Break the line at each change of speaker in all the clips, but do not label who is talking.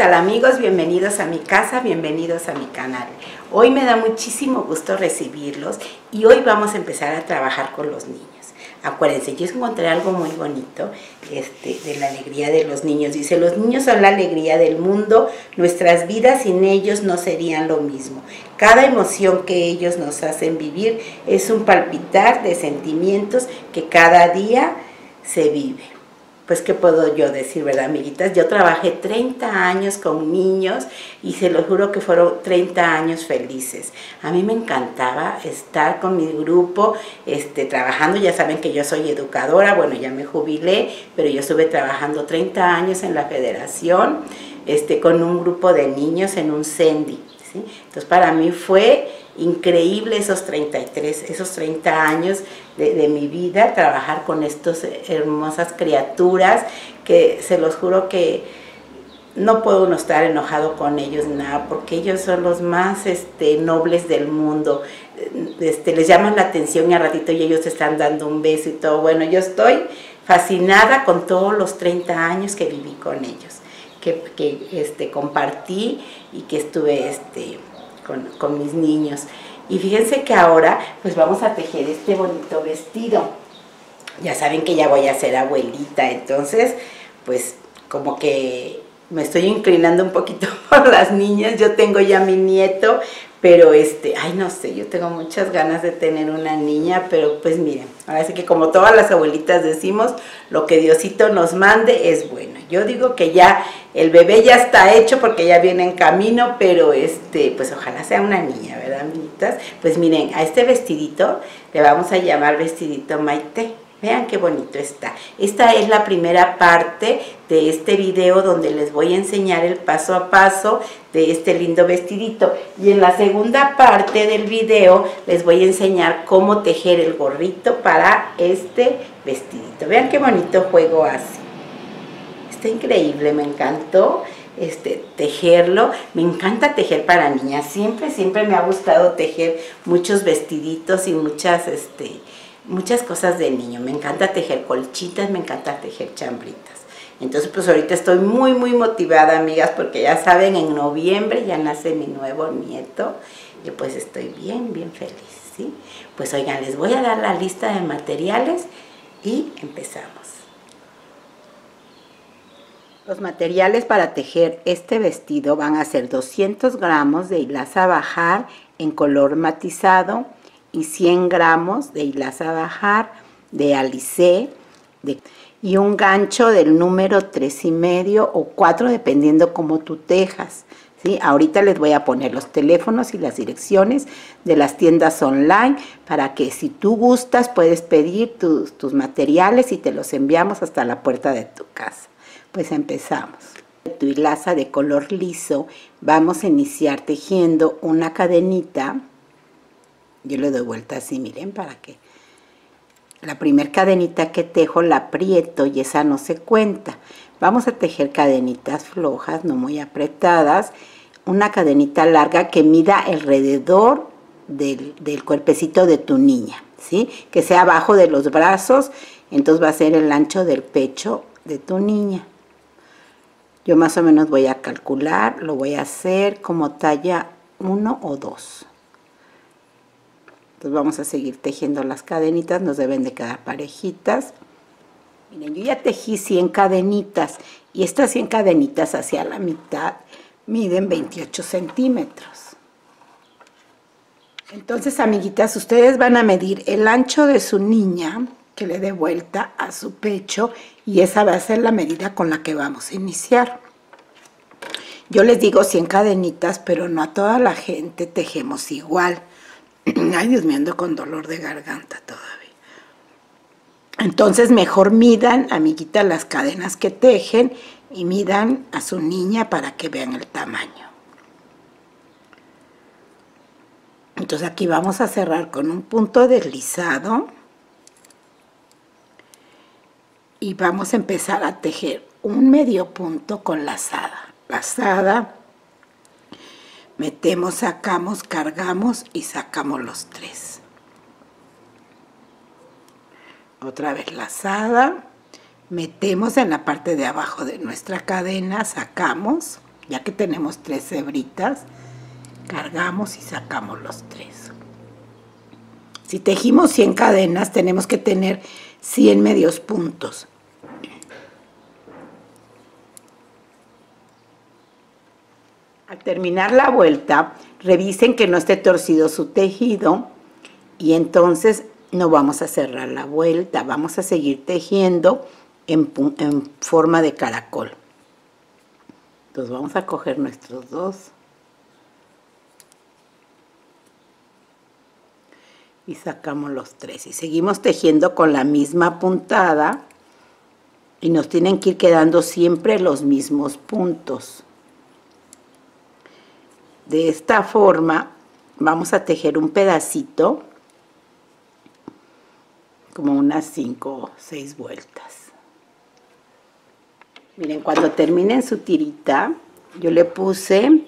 Hola, ¿qué tal amigos? Bienvenidos a mi casa, bienvenidos a mi canal. Hoy me da muchísimo gusto recibirlos y hoy vamos a empezar a trabajar con los niños. Acuérdense, yo encontré algo muy bonito este, de la alegría de los niños. Dice, los niños son la alegría del mundo, nuestras vidas sin ellos no serían lo mismo. Cada emoción que ellos nos hacen vivir es un palpitar de sentimientos que cada día se vive pues qué puedo yo decir, ¿verdad, amiguitas? Yo trabajé 30 años con niños y se lo juro que fueron 30 años felices. A mí me encantaba estar con mi grupo, este, trabajando, ya saben que yo soy educadora, bueno, ya me jubilé, pero yo estuve trabajando 30 años en la federación, este, con un grupo de niños en un CENDI. Entonces para mí fue increíble esos 33, esos 30 años de, mi vida, trabajar con estas hermosas criaturas que se los juro que no puedo no estar enojado con ellos nada, porque ellos son los más este, nobles del mundo. Este, les llaman la atención y al ratito y ellos están dando un beso y todo. Bueno, yo estoy fascinada con todos los 30 años que viví con ellos, que, que este, compartí y que estuve este, con, mis niños. Y fíjense que ahora pues vamos a tejer este bonito vestido. Ya saben que ya voy a ser abuelita, entonces pues como que me estoy inclinando un poquito por las niñas. Yo tengo ya mi nieto, pero este, ay no sé, yo tengo muchas ganas de tener una niña, pero pues miren, ahora sí que como todas las abuelitas decimos, lo que Diosito nos mande es bueno. Yo digo que ya el bebé ya está hecho porque ya viene en camino, pero este, pues ojalá sea una niña, ¿verdad, amiguitas? Pues miren, a este vestidito le vamos a llamar vestidito Maite. Vean qué bonito está. Esta es la primera parte de este video donde les voy a enseñar el paso a paso de este lindo vestidito. Y en la segunda parte del video les voy a enseñar cómo tejer el gorrito para este vestidito. Vean qué bonito juego hace. Está increíble, me encantó este, tejerlo. Me encanta tejer para niñas. Siempre, siempre me ha gustado tejer muchos vestiditos y muchas, este, muchas cosas de niño. Me encanta tejer colchitas, me encanta tejer chambritas. Entonces, pues ahorita estoy muy, muy motivada, amigas, porque ya saben, en noviembre ya nace mi nuevo nieto. Y pues estoy bien, bien feliz, ¿sí? Pues oigan, les voy a dar la lista de materiales y empezamos. Los materiales para tejer este vestido van a ser 200 gramos de hilaza bajar en color matizado, y 100 gramos de hilaza bajar, de alicé y un gancho del número tres y medio o 4 dependiendo cómo tú tejas. ¿sí? Ahorita les voy a poner los teléfonos y las direcciones de las tiendas online para que si tú gustas puedes pedir tus, tus materiales y te los enviamos hasta la puerta de tu casa. Pues empezamos. Tu hilaza de color liso, vamos a iniciar tejiendo una cadenita yo le doy vuelta así, miren, para que la primer cadenita que tejo la aprieto y esa no se cuenta. Vamos a tejer cadenitas flojas, no muy apretadas, una cadenita larga que mida alrededor del, del cuerpecito de tu niña, ¿sí? Que sea abajo de los brazos, entonces va a ser el ancho del pecho de tu niña. Yo más o menos voy a calcular, lo voy a hacer como talla 1 o 2. Entonces vamos a seguir tejiendo las cadenitas, nos deben de quedar parejitas. Miren, yo ya tejí 100 cadenitas y estas 100 cadenitas hacia la mitad miden 28 centímetros. Entonces, amiguitas, ustedes van a medir el ancho de su niña, que le dé vuelta a su pecho, y esa va a ser la medida con la que vamos a iniciar. Yo les digo 100 cadenitas, pero no a toda la gente tejemos igual. Ay, Dios mío, ando con dolor de garganta todavía. Entonces mejor midan, amiguita, las cadenas que tejen y midan a su niña para que vean el tamaño. Entonces aquí vamos a cerrar con un punto deslizado y vamos a empezar a tejer un medio punto con lazada. Lazada metemos, sacamos, cargamos y sacamos los tres. Otra vez lazada, metemos en la parte de abajo de nuestra cadena, sacamos, ya que tenemos tres hebritas, cargamos y sacamos los tres. Si tejimos 100 cadenas, tenemos que tener 100 medios puntos. Al terminar la vuelta, revisen que no esté torcido su tejido y entonces no vamos a cerrar la vuelta, vamos a seguir tejiendo en, en forma de caracol. Entonces vamos a coger nuestros dos. Y sacamos los tres. Y seguimos tejiendo con la misma puntada. Y nos tienen que ir quedando siempre los mismos puntos de esta forma vamos a tejer un pedacito como unas 5 o 6 vueltas miren cuando terminen su tirita yo le puse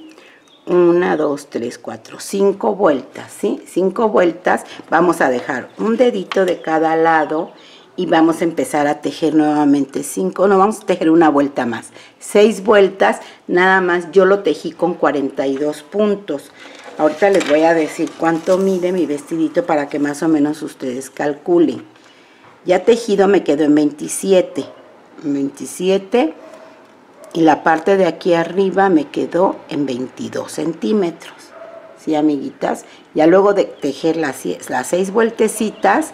una, dos, tres, cuatro, cinco vueltas, ¿sí? Cinco vueltas, vamos a dejar un dedito de cada lado y vamos a empezar a tejer nuevamente cinco, no, vamos a tejer una vuelta más, seis vueltas, nada más yo lo tejí con 42 puntos. Ahorita les voy a decir cuánto mide mi vestidito para que más o menos ustedes calculen. Ya tejido me quedó en 27, 27 y la parte de aquí arriba me quedó en 22 centímetros. ¿Sí, amiguitas? Ya luego de tejer las, las seis vueltecitas,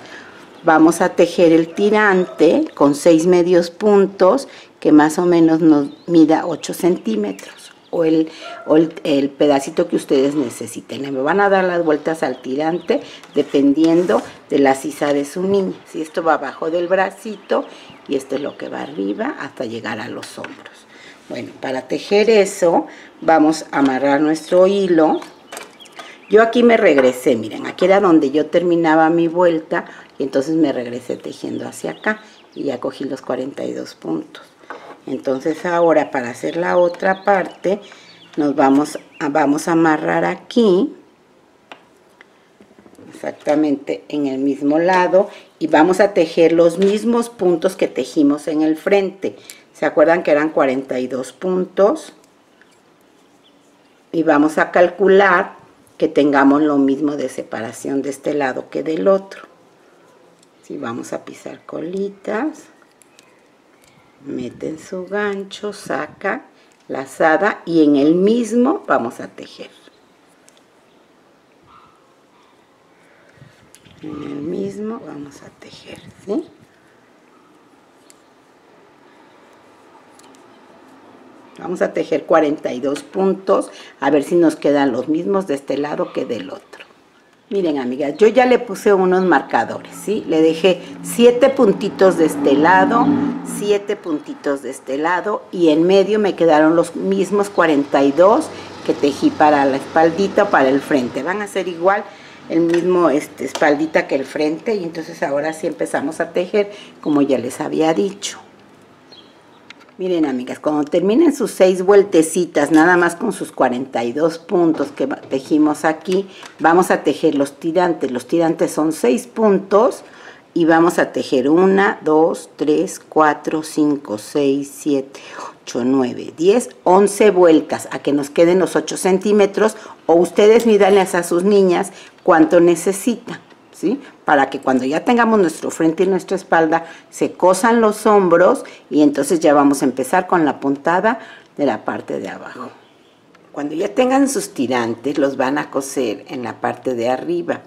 vamos a tejer el tirante con seis medios puntos que más o menos nos mida 8 centímetros o, el, el, pedacito que ustedes necesiten. Me van a dar las vueltas al tirante dependiendo de la sisa de su niña. Si esto va abajo del bracito y esto es lo que va arriba hasta llegar a los hombros. Bueno, para tejer eso vamos a amarrar nuestro hilo. Yo aquí me regresé, miren, aquí era donde yo terminaba mi vuelta y entonces me regresé tejiendo hacia acá y ya cogí los 42 puntos. Entonces ahora para hacer la otra parte nos vamos a, vamos a amarrar aquí exactamente en el mismo lado y vamos a tejer los mismos puntos que tejimos en el frente. Se acuerdan que eran 42 puntos y vamos a calcular que tengamos lo mismo de separación de este lado que del otro si vamos a pisar colitas. Meten su gancho saca lazada y en el mismo vamos a tejer. En el mismo vamos a tejer ¿sí? vamos a tejer 42 puntos a ver si nos quedan los mismos de este lado que del otro Miren, amigas, yo ya le puse unos marcadores, ¿sí? Le dejé siete puntitos de este lado, siete puntitos de este lado y en medio me quedaron los mismos 42 que tejí para la espaldita o para el frente. Van a ser igual el mismo este, espaldita que el frente y entonces ahora sí empezamos a tejer como ya les había dicho. Miren, amigas, cuando terminen sus seis vueltecitas, nada más con sus 42 puntos que tejimos aquí, vamos a tejer los tirantes. Los tirantes son seis puntos y vamos a tejer una, dos, tres, cuatro, cinco, seis, siete, ocho, nueve, diez, once vueltas a que nos queden los 8 centímetros o ustedes mídanles a sus niñas cuánto necesitan. Para que cuando ya tengamos nuestro frente y nuestra espalda, se cosan los hombros y entonces ya vamos a empezar con la puntada de la parte de abajo. Cuando ya tengan sus tirantes, los van a coser en la parte de arriba.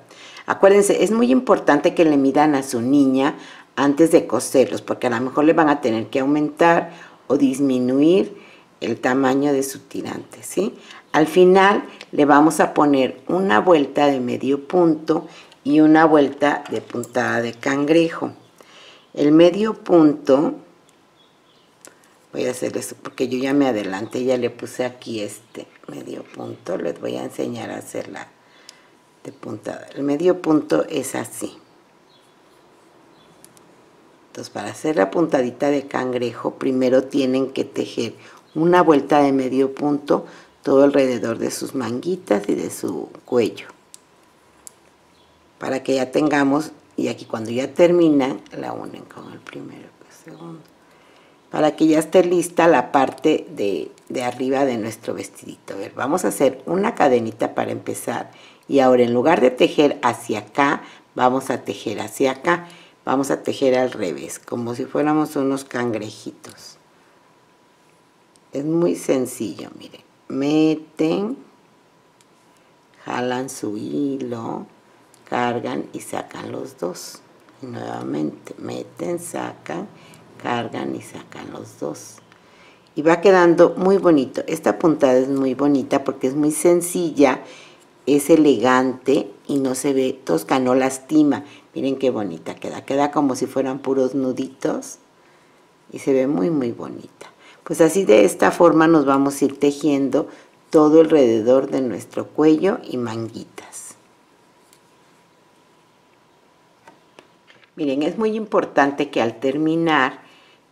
Acuérdense, es muy importante que le midan a su niña antes de coserlos, porque a lo mejor le van a tener que aumentar o disminuir el tamaño de su tirante, ¿sí? Al final le vamos a poner una vuelta de medio punto y una vuelta de puntada de cangrejo. El medio punto, voy a hacer eso porque yo ya me adelanté, ya le puse aquí este medio punto, les voy a enseñar a hacerla de puntada. El medio punto es así. Entonces para hacer la puntadita de cangrejo, primero tienen que tejer una vuelta de medio punto todo alrededor de sus manguitas y de su cuello para que ya tengamos, y aquí cuando ya termina, la unen con el primero, el segundo, para que ya esté lista la parte de, de arriba de nuestro vestidito. A ver, vamos a hacer una cadenita para empezar y ahora en lugar de tejer hacia acá, vamos a tejer hacia acá. Vamos a tejer al revés, como si fuéramos unos cangrejitos. Es muy sencillo, miren. Meten, jalan su hilo, cargan y sacan los dos. Y nuevamente, meten, sacan, cargan y sacan los dos. Y va quedando muy bonito. Esta puntada es muy bonita porque es muy sencilla, es elegante y no se ve tosca, no lastima. Miren qué bonita queda. Queda como si fueran puros nuditos y se ve muy muy bonita. Pues así de esta forma nos vamos a ir tejiendo todo alrededor de nuestro cuello y manguitas. Miren, es muy importante que al terminar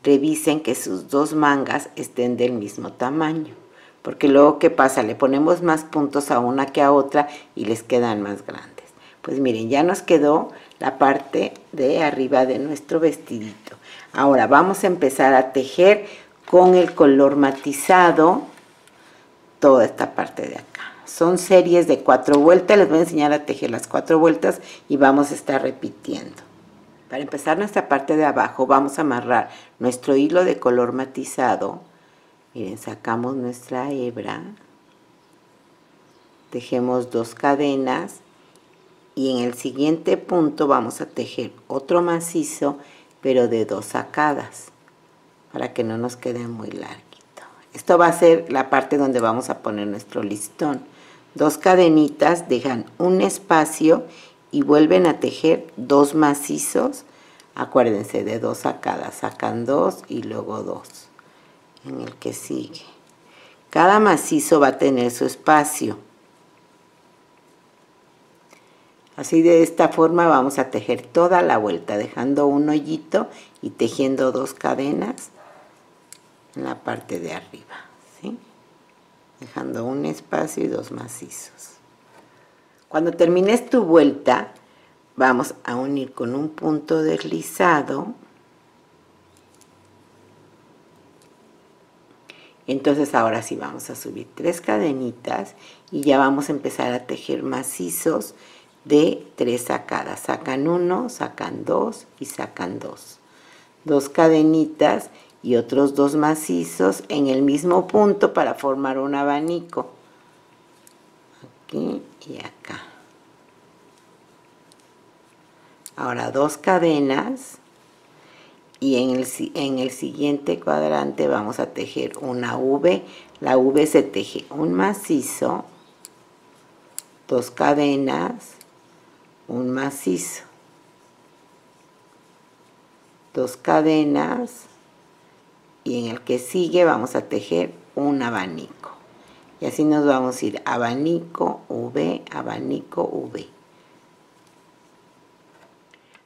revisen que sus dos mangas estén del mismo tamaño. Porque luego, ¿qué pasa? Le ponemos más puntos a una que a otra y les quedan más grandes. Pues miren, ya nos quedó la parte de arriba de nuestro vestidito. Ahora vamos a empezar a tejer con el color matizado toda esta parte de acá. Son series de cuatro vueltas, les voy a enseñar a tejer las cuatro vueltas y vamos a estar repitiendo. Para empezar nuestra parte de abajo vamos a amarrar nuestro hilo de color matizado. Miren, sacamos nuestra hebra, tejemos dos cadenas y en el siguiente punto vamos a tejer otro macizo pero de dos sacadas para que no nos quede muy larguito. Esto va a ser la parte donde vamos a poner nuestro listón. Dos cadenitas dejan un espacio y vuelven a tejer dos macizos. Acuérdense de dos sacadas, sacan dos y luego dos en el que sigue. Cada macizo va a tener su espacio. Así de esta forma vamos a tejer toda la vuelta, dejando un hoyito y tejiendo dos cadenas en la parte de arriba, ¿sí? Dejando un espacio y dos macizos. Cuando termines tu vuelta, vamos a unir con un punto deslizado. Entonces ahora sí vamos a subir tres cadenitas y ya vamos a empezar a tejer macizos de tres sacadas. Sacan uno, sacan dos y sacan dos. Dos cadenitas y otros dos macizos en el mismo punto para formar un abanico. Y acá. Ahora dos cadenas y en el, en el siguiente cuadrante vamos a tejer una V. La V se teje un macizo, dos cadenas, un macizo, dos cadenas y en el que sigue vamos a tejer un abanico. Y así nos vamos a ir abanico, V, abanico, V.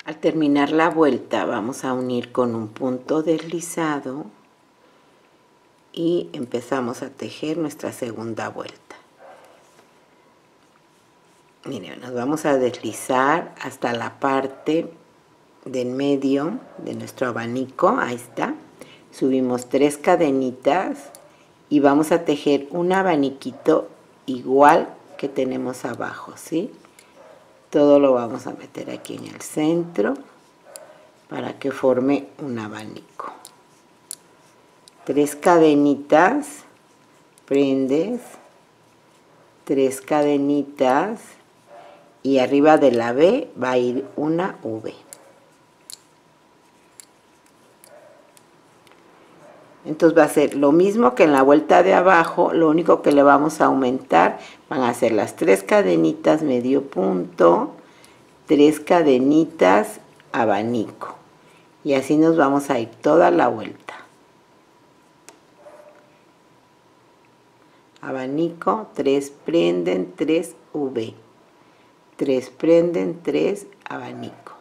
Al terminar la vuelta vamos a unir con un punto deslizado y empezamos a tejer nuestra segunda vuelta. Miren, nos vamos a deslizar hasta la parte del medio de nuestro abanico, ahí está. Subimos tres cadenitas y vamos a tejer un abaniquito igual que tenemos abajo, ¿sí? Todo lo vamos a meter aquí en el centro para que forme un abanico. Tres cadenitas, prendes, tres cadenitas, y arriba de la B va a ir una V. Entonces va a ser lo mismo que en la vuelta de abajo, lo único que le vamos a aumentar van a ser las tres cadenitas medio punto, tres cadenitas abanico. Y así nos vamos a ir toda la vuelta. Abanico, tres prenden, tres V. 3 prenden, 3 abanico.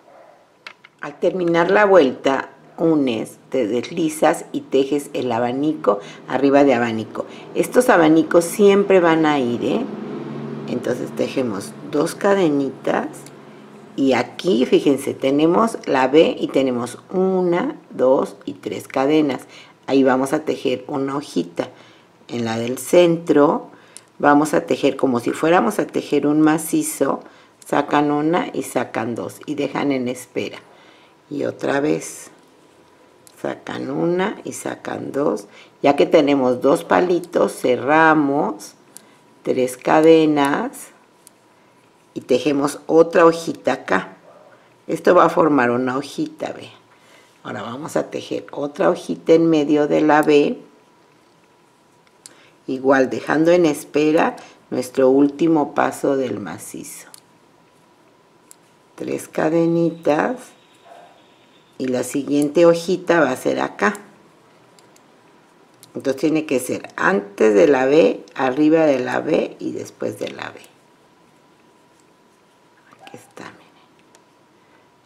Al terminar la vuelta, unes, te deslizas y tejes el abanico arriba de abanico. Estos abanicos siempre van a ir, ¿eh? Entonces tejemos dos cadenitas y aquí, fíjense, tenemos la B y tenemos una, dos y tres cadenas. ahí vamos a tejer una hojita. En la del centro vamos a tejer como si fuéramos a tejer un macizo, sacan una y sacan dos y dejan en espera. Y otra vez sacan una y sacan dos. Ya que tenemos dos palitos, cerramos tres cadenas y tejemos otra hojita acá. Esto va a formar una hojita, ve. Ahora vamos a tejer otra hojita en medio de la B. Igual dejando en espera nuestro último paso del macizo. Tres cadenitas y la siguiente hojita va a ser acá. Entonces tiene que ser antes de la B, arriba de la B y después de la B. Aquí está.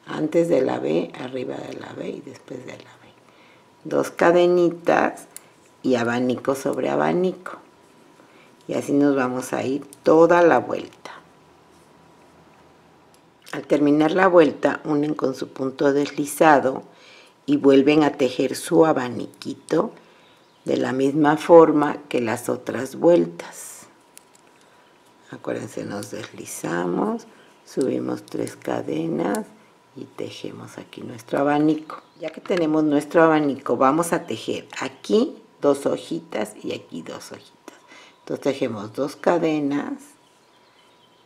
Antes de la B, arriba de la B y después de la B. Dos cadenitas y abanico sobre abanico. Y así nos vamos a ir toda la vuelta. Al terminar la vuelta, unen con su punto deslizado y vuelven a tejer su abaniquito de la misma forma que las otras vueltas. Acuérdense, nos deslizamos, subimos tres cadenas y tejemos aquí nuestro abanico. Ya que tenemos nuestro abanico, vamos a tejer aquí dos hojitas y aquí dos hojitas. Entonces tejemos dos cadenas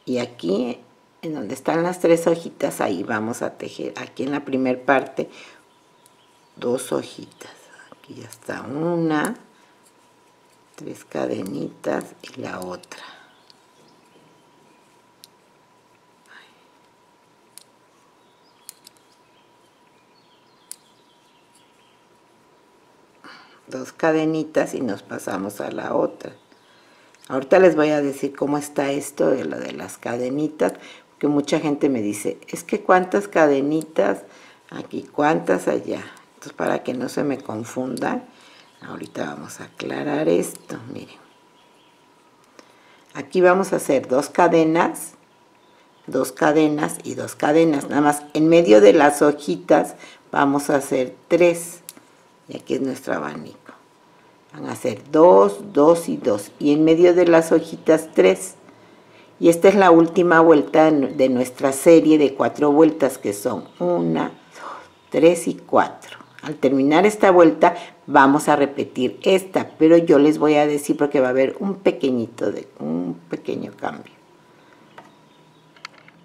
y aquí en donde están las tres hojitas, ahí vamos a tejer, aquí en la primer parte, dos hojitas. Ya está una tres cadenitas y la otra. Dos cadenitas y nos pasamos a la otra. Ahorita les voy a decir cómo está esto de lo de las cadenitas porque mucha gente me dice es que cuántas cadenitas aquí cuántas allá entonces, para que no se me confunda, ahorita vamos a aclarar esto, miren. Aquí vamos a hacer dos cadenas, dos cadenas y dos cadenas. Nada más en medio de las hojitas vamos a hacer tres. Y aquí es nuestro abanico. Van a hacer dos, dos y dos. Y en medio de las hojitas tres. Y esta es la última vuelta de nuestra serie de cuatro vueltas que son una, dos, tres y cuatro. Al terminar esta vuelta vamos a repetir esta, pero yo les voy a decir porque va a haber un pequeñito, de, un pequeño cambio.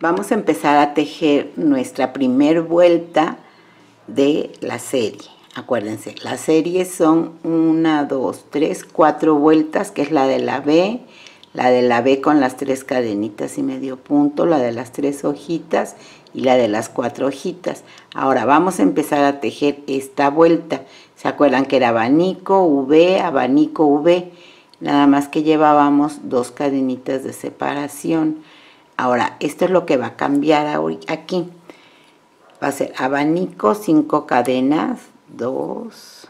Vamos a empezar a tejer nuestra primer vuelta de la serie. Acuérdense, las series son una, dos, tres, cuatro vueltas, que es la de la B, la de la B con las tres cadenitas y medio punto, la de las tres hojitas y la de las cuatro hojitas. Ahora vamos a empezar a tejer esta vuelta. ¿Se acuerdan que era abanico, V, abanico, V? Nada más que llevábamos dos cadenitas de separación. Ahora, esto es lo que va a cambiar aquí. Va a ser abanico, cinco cadenas, dos,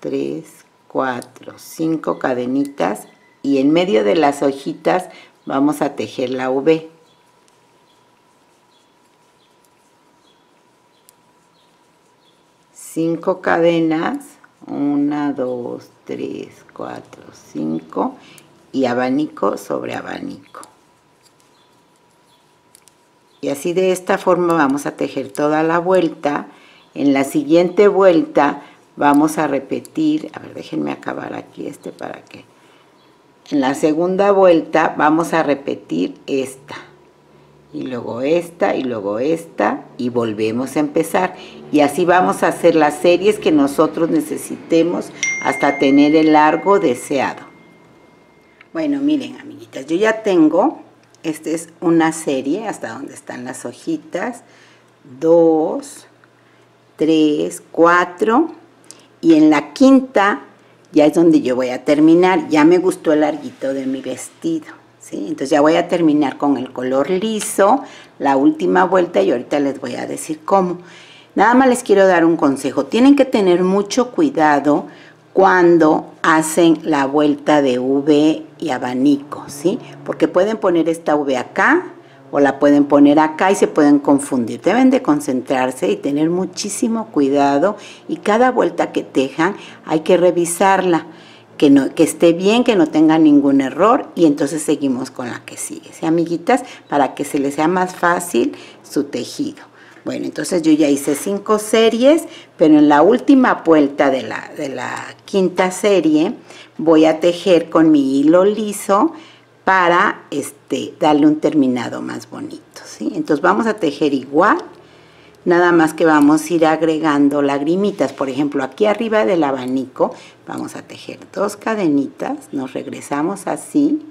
tres, cuatro, cinco cadenitas y en medio de las hojitas vamos a tejer la V. Cinco cadenas, una, dos, tres, cuatro, cinco y abanico sobre abanico. Y así de esta forma vamos a tejer toda la vuelta. En la siguiente vuelta vamos a repetir, a ver, déjenme acabar aquí este para que en la segunda vuelta vamos a repetir esta. Y luego esta, y luego esta, y volvemos a empezar. Y así vamos a hacer las series que nosotros necesitemos hasta tener el largo deseado. Bueno, miren, amiguitas, yo ya tengo, esta es una serie hasta donde están las hojitas. Dos, tres, cuatro. Y en la quinta ya es donde yo voy a terminar. Ya me gustó el larguito de mi vestido. ¿sí? Entonces ya voy a terminar con el color liso, la última vuelta y ahorita les voy a decir cómo. Nada más les quiero dar un consejo. Tienen que tener mucho cuidado cuando hacen la vuelta de V y abanico, ¿sí? Porque pueden poner esta V acá o la pueden poner acá y se pueden confundir. Deben de concentrarse y tener muchísimo cuidado y cada vuelta que tejan hay que revisarla, que, no, que esté bien, que no tenga ningún error y entonces seguimos con la que sigue. ¿Sí, amiguitas? Para que se les sea más fácil su tejido. Bueno, entonces yo ya hice cinco series, pero en la última vuelta de la, de la quinta serie voy a tejer con mi hilo liso para este, darle un terminado más bonito. ¿sí? Entonces vamos a tejer igual, nada más que vamos a ir agregando lagrimitas. Por ejemplo, aquí arriba del abanico vamos a tejer dos cadenitas, nos regresamos así.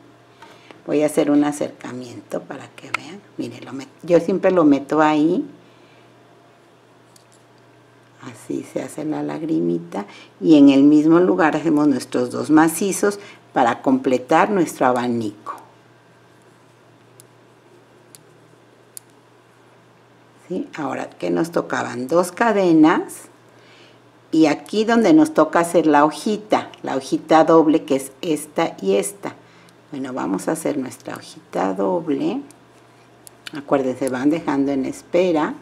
Voy a hacer un acercamiento para que vean. Miren, yo siempre lo meto ahí. Así se hace la lagrimita. Y en el mismo lugar hacemos nuestros dos macizos para completar nuestro abanico. ¿Sí? Ahora que nos tocaban dos cadenas y aquí donde nos toca hacer la hojita, la hojita doble que es esta y esta. Bueno, vamos a hacer nuestra hojita doble. Acuérdense, van dejando en espera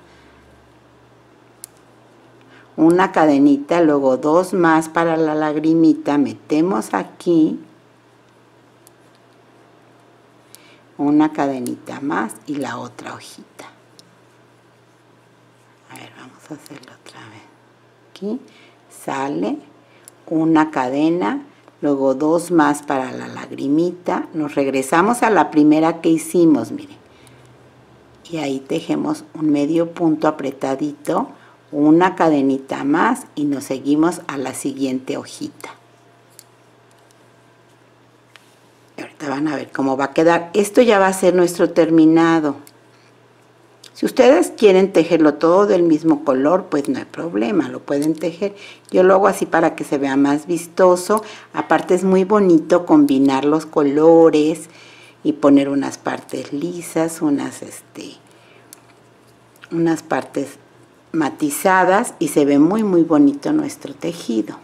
una cadenita, luego dos más para la lagrimita, metemos aquí una cadenita más y la otra hojita. A ver, vamos a hacerlo otra vez. Aquí sale una cadena, luego dos más para la lagrimita. Nos regresamos a la primera que hicimos, miren. Y ahí tejemos un medio punto apretadito, una cadenita más y nos seguimos a la siguiente hojita. Van a ver cómo va a quedar. Esto ya va a ser nuestro terminado. Si ustedes quieren tejerlo todo del mismo color, pues no hay problema, lo pueden tejer. Yo lo hago así para que se vea más vistoso. Aparte es muy bonito combinar los colores y poner unas partes lisas, unas, este, unas partes matizadas y se ve muy muy bonito nuestro tejido.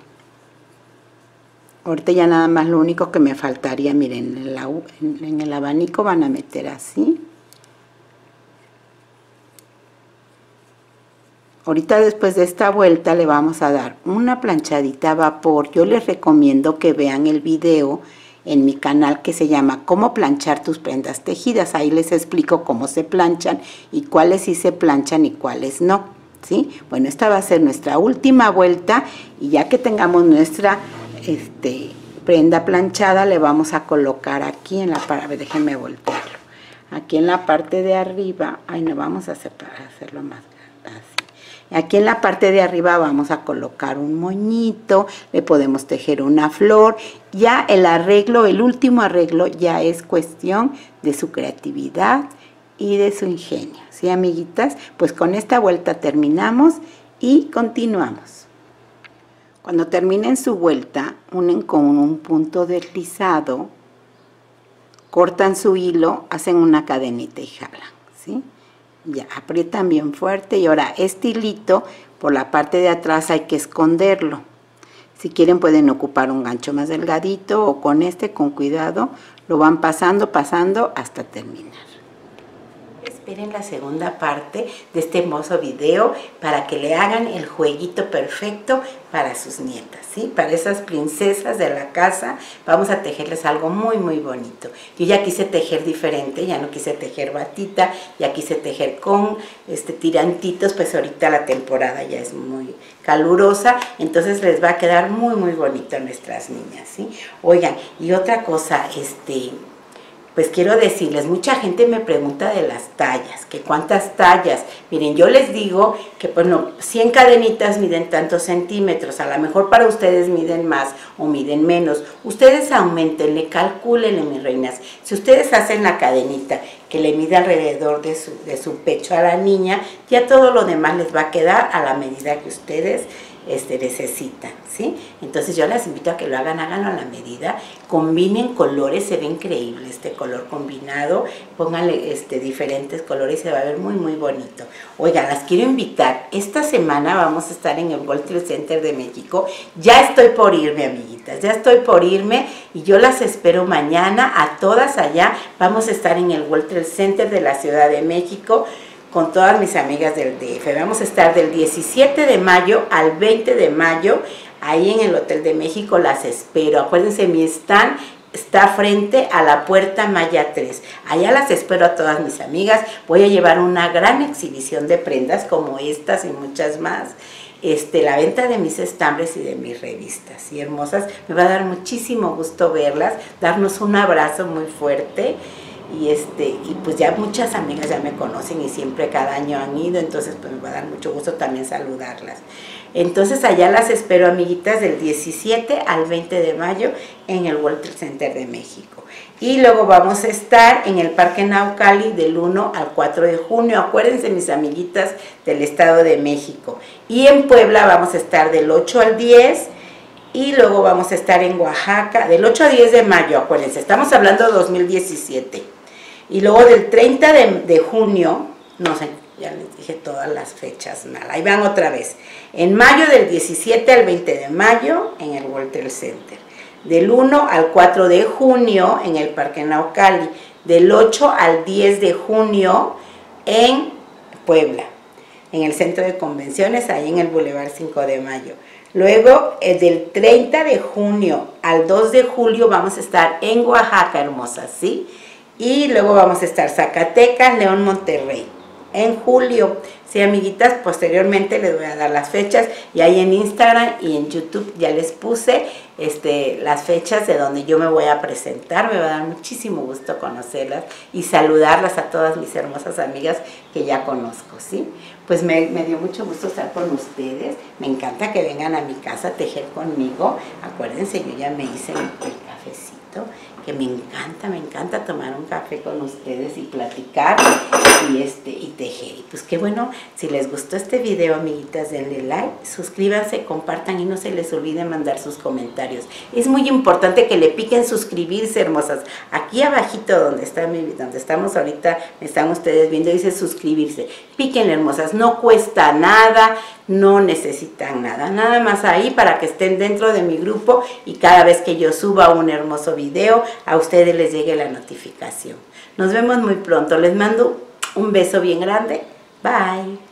Ahorita ya nada más lo único que me faltaría, miren, en, el abanico van a meter así. Ahorita después de esta vuelta le vamos a dar una planchadita a vapor. Yo les recomiendo que vean el video en mi canal que se llama Cómo planchar tus prendas tejidas. Ahí les explico cómo se planchan y cuáles sí se planchan y cuáles no. ¿sí? Bueno, esta va a ser nuestra última vuelta y ya que tengamos nuestra este, prenda planchada le vamos a colocar aquí en la parte, déjenme voltearlo, aquí en la parte de arriba, ay no, vamos a separar, hacerlo más grande, así. Aquí en la parte de arriba vamos a colocar un moñito, le podemos tejer una flor, ya el arreglo, el último arreglo ya es cuestión de su creatividad y de su ingenio, ¿sí amiguitas? Pues con esta vuelta terminamos y continuamos. Cuando terminen su vuelta, unen con un punto deslizado, cortan su hilo, hacen una cadenita y jalan, ¿sí? Ya, aprietan bien fuerte y ahora este hilito por la parte de atrás hay que esconderlo. Si quieren pueden ocupar un gancho más delgadito o con este con cuidado lo van pasando, pasando hasta terminar esperen la segunda parte de este hermoso video para que le hagan el jueguito perfecto para sus nietas, ¿sí? Para esas princesas de la casa vamos a tejerles algo muy muy bonito. Yo ya quise tejer diferente, ya no quise tejer batita, ya quise tejer con este tirantitos, pues ahorita la temporada ya es muy calurosa, entonces les va a quedar muy muy bonito a nuestras niñas, ¿sí? Oigan, y otra cosa, este pues quiero decirles, mucha gente me pregunta de las tallas, que cuántas tallas. Miren, yo les digo que, bueno, 100 cadenitas miden tantos centímetros, a lo mejor para ustedes miden más o miden menos. Ustedes aumentenle, calculenle, mis reinas. Si ustedes hacen la cadenita que le mide alrededor de su, de su pecho a la niña, ya todo lo demás les va a quedar a la medida que ustedes este, necesitan, ¿sí? Entonces yo las invito a que lo hagan, háganlo a la medida, combinen colores, se ve increíble este color combinado, pónganle este, diferentes colores se va a ver muy, muy bonito. Oigan, las quiero invitar, esta semana vamos a estar en el World Trade Center de México, ya estoy por irme, amiguitas, ya estoy por irme y yo las espero mañana a todas allá, vamos a estar en el World Trade Center de la Ciudad de México, con todas mis amigas del DF. Vamos a estar del 17 de mayo al 20 de mayo ahí en el Hotel de México. Las espero. Acuérdense, mi stand está frente a la puerta Maya 3. Allá las espero a todas mis amigas. Voy a llevar una gran exhibición de prendas como estas y muchas más. Este, la venta de mis estambres y de mis revistas. Y hermosas, me va a dar muchísimo gusto verlas, darnos un abrazo muy fuerte y este y pues ya muchas amigas ya me conocen y siempre cada año han ido entonces pues me va a dar mucho gusto también saludarlas. Entonces allá las espero amiguitas del 17 al 20 de mayo en el World Trade Center de México. Y luego vamos a estar en el Parque Naucali del 1 al 4 de junio. Acuérdense mis amiguitas del Estado de México. Y en Puebla vamos a estar del 8 al 10 y luego vamos a estar en Oaxaca del 8 al 10 de mayo, acuérdense, estamos hablando de 2017 y luego del 30 de, junio, no sé, ya les dije todas las fechas mal, ahí van otra vez. En mayo del 17 al 20 de mayo en el World Trade Center. Del 1 al 4 de junio en el Parque Naucali. Del 8 al 10 de junio en Puebla, en el Centro de Convenciones, ahí en el Boulevard 5 de Mayo. Luego, el del 30 de junio al 2 de julio vamos a estar en Oaxaca, hermosa, ¿sí? Y luego vamos a estar Zacatecas, León, Monterrey. En julio, sí, amiguitas, posteriormente les voy a dar las fechas y ahí en Instagram y en YouTube ya les puse este, las fechas de donde yo me voy a presentar. Me va a dar muchísimo gusto conocerlas y saludarlas a todas mis hermosas amigas que ya conozco, ¿sí? Pues me, dio mucho gusto estar con ustedes. Me encanta que vengan a mi casa a tejer conmigo. Acuérdense, yo ya me hice el cafecito que me encanta, me encanta tomar un café con ustedes y platicar y, este, y tejer. Y pues qué bueno, si les gustó este video, amiguitas, denle like, suscríbanse, compartan y no se les olvide mandar sus comentarios. Es muy importante que le piquen suscribirse, hermosas. Aquí abajito donde, está mi, donde estamos ahorita, me están ustedes viendo, dice suscribirse. Piquen, hermosas, no cuesta nada, no necesitan nada. Nada más ahí para que estén dentro de mi grupo y cada vez que yo suba un hermoso video, a ustedes les llegue la notificación. Nos vemos muy pronto. Les mando un beso bien grande. Bye.